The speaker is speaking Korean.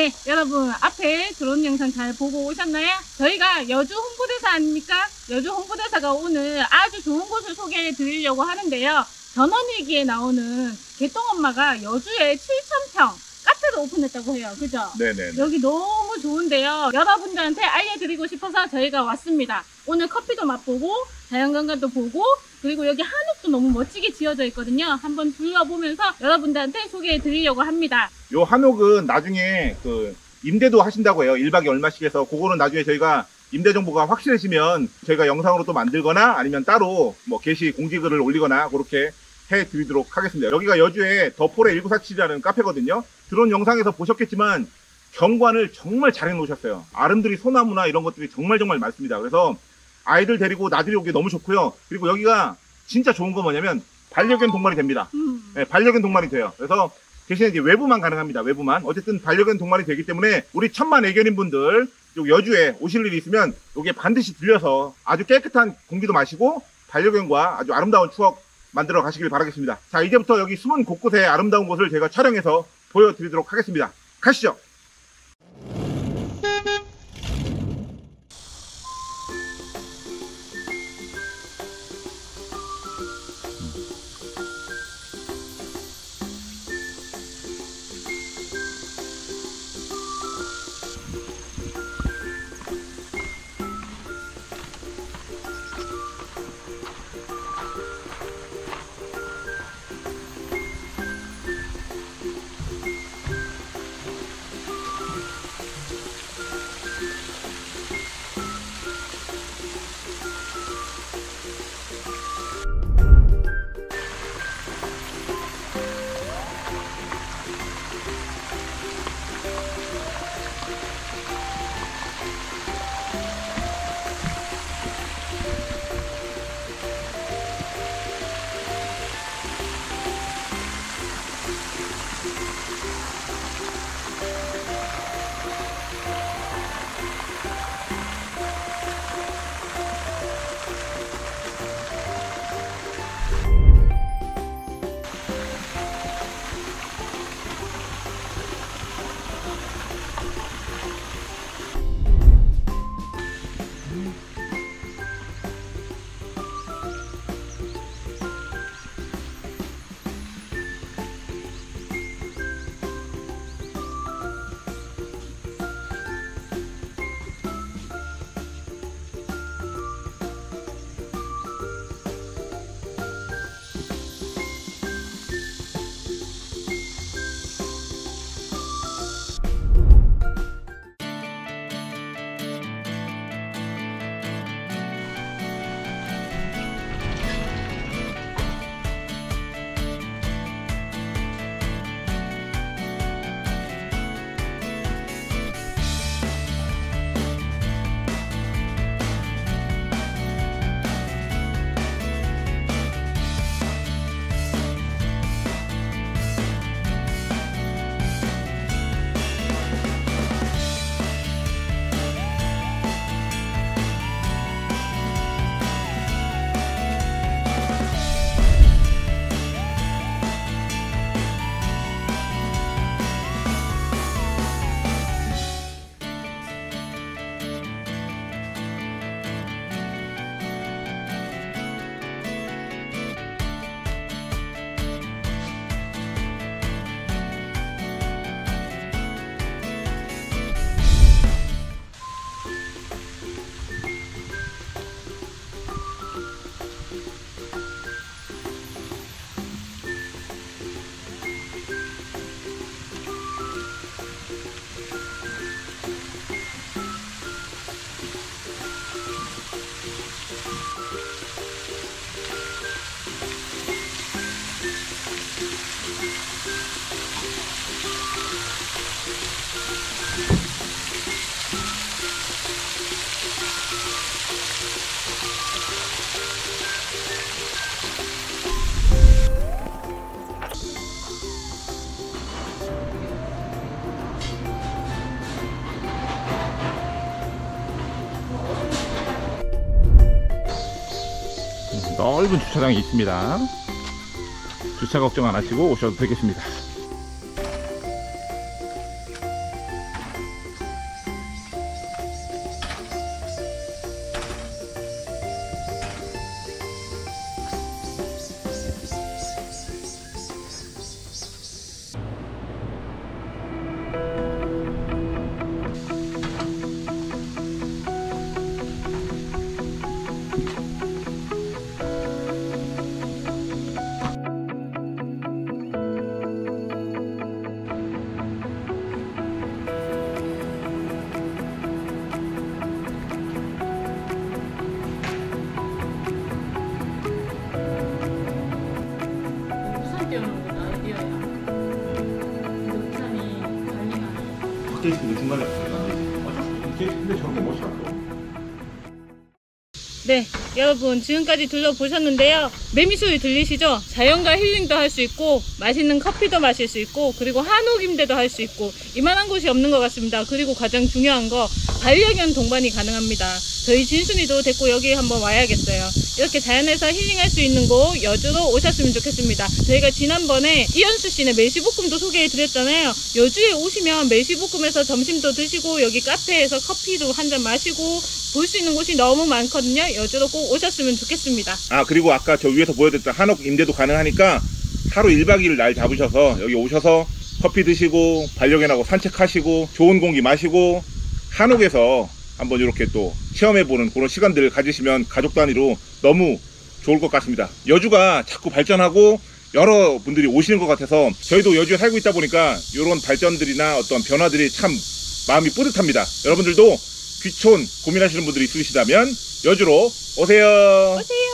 네, 여러분 앞에 드론 영상 잘 보고 오셨나요? 저희가 여주 홍보대사 아닙니까? 여주 홍보대사가 오늘 아주 좋은 곳을 소개해 드리려고 하는데요. 전원일기에 나오는 개똥엄마가 여주에 7,000평 카페를 오픈했다고 해요. 그죠? 네네. 여기 너무 좋은데요. 여러분들한테 알려드리고 싶어서 저희가 왔습니다. 오늘 커피도 맛보고 자연관광도 보고 그리고 여기 한옥도 너무 멋지게 지어져 있거든요. 한번 둘러보면서 여러분들한테 소개해 드리려고 합니다. 요 한옥은 나중에 그 임대도 하신다고 해요. 1박에 얼마씩 해서 그거는 나중에 저희가 임대 정보가 확실해지면 저희가 영상으로 또 만들거나 아니면 따로 뭐 게시 공지글을 올리거나 그렇게 해 드리도록 하겠습니다. 여기가 여주의 더폴의 1947이라는 카페거든요. 드론 영상에서 보셨겠지만 경관을 정말 잘 해놓으셨어요. 아름드리 소나무나 이런 것들이 정말 정말 많습니다. 그래서 아이들 데리고 나들이 오기 너무 좋고요. 그리고 여기가 진짜 좋은 건 뭐냐면 반려견 동반이 됩니다. 음. 네, 반려견 동반이 돼요. 그래서 대신에 이제 외부만 가능합니다. 외부만. 어쨌든 반려견 동반이 되기 때문에 우리 천만 애견인 분들 요 여주에 오실 일이 있으면 여기에 반드시 들려서 아주 깨끗한 공기도 마시고 반려견과 아주 아름다운 추억 만들어 가시길 바라겠습니다. 자, 이제부터 여기 숨은 곳곳의 아름다운 곳을 제가 촬영해서 보여드리도록 하겠습니다. 가시죠. 넓은 주차장이 있습니다. 주차 걱정 안 하시고 오셔도 되겠습니다. 있으니까 중간에. 근데 저런 거 멋있어. 네, 여러분 지금까지 둘러보셨는데요. 매미소리 들리시죠? 자연과 힐링도 할 수 있고 맛있는 커피도 마실 수 있고 그리고 한옥 임대도 할 수 있고 이만한 곳이 없는 것 같습니다. 그리고 가장 중요한 거 반려견 동반이 가능합니다. 저희 진순이도 데리고 여기 한번 와야겠어요. 이렇게 자연에서 힐링할 수 있는 곳 여주로 오셨으면 좋겠습니다. 저희가 지난번에 이현수 씨네 멜시볶음도 소개해 드렸잖아요. 여주에 오시면 멜시볶음에서 점심도 드시고 여기 카페에서 커피도 한 잔 마시고 볼 수 있는 곳이 너무 많거든요. 여주로 꼭 오셨으면 좋겠습니다. 아 그리고 아까 저 위에서 보여드렸던 한옥 임대도 가능하니까 하루 1박 2일 날 잡으셔서 여기 오셔서 커피 드시고 반려견하고 산책하시고 좋은 공기 마시고 한옥에서 한번 이렇게 또 체험해보는 그런 시간들을 가지시면 가족 단위로 너무 좋을 것 같습니다. 여주가 자꾸 발전하고 여러 분들이 오시는 것 같아서 저희도 여주에 살고 있다 보니까 이런 발전들이나 어떤 변화들이 참 마음이 뿌듯합니다. 여러분들도 귀촌 고민하시는 분들이 있으시다면 여주로 오세요. 오세요.